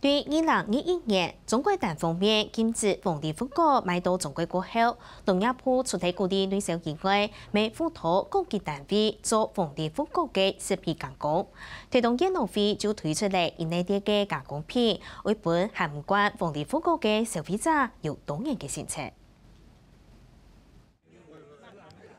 对二零二一年，中国单方面禁止房地产股卖到中国过后，农业部出台鼓励内销机构为富土供给单位做房地产股的食品加工，推动业农会就推出嚟一内地嘅加工品，为本含关房地产股的消费者有多元嘅选择。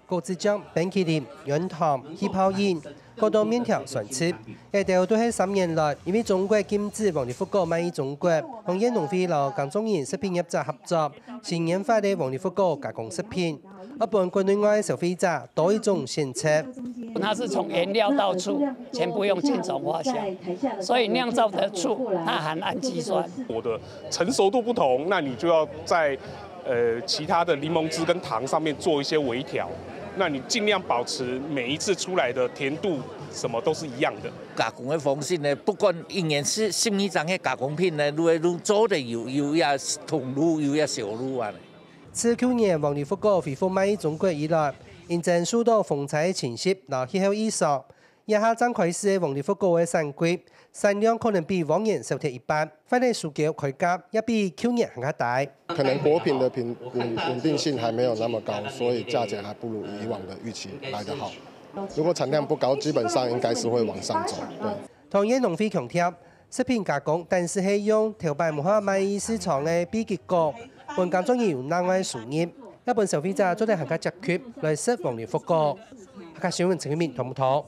果汁酱、冰淇淋、软糖、气泡饮。各种面条、酸菜，一条都系三年来，因为中国禁止王力福果卖于中国，同业农会老港中人食品业者合作，新研发的王力福果加工食品，一般国内外消费者多一种选择。它是从原料到醋，全部用青种花香，所以酿造的醋它含氨基酸。我的成熟度不同，那你就要在呃其他的柠檬汁跟糖上面做一些微调。那你尽量保持每一次出来的甜度什么都是一样的。加工的方式呢，不管一年是什么种的加工品呢，都会都做的又又也同路又也小路啊。自去年王力福哥恢复卖中国以来，因正受到风采侵袭，然后气候异常。一下正开始的黄梨福果的产季，产量可能比往年少贴一半，反正数据佢价也比去年还大。可能果品的品稳稳定性还没有那么高，所以价钱还不如以往的预期来得好。如果产量不高，基本上应该是会往上走。对。同业农非强调，食品加工，但是系用调白无法卖市场嘅比结果，本工作有另外输入，一般消费者做得更加积缺来食黄梨福果。客家新闻陈一鸣同不同？